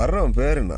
வர்றவன் பேர் என்ன?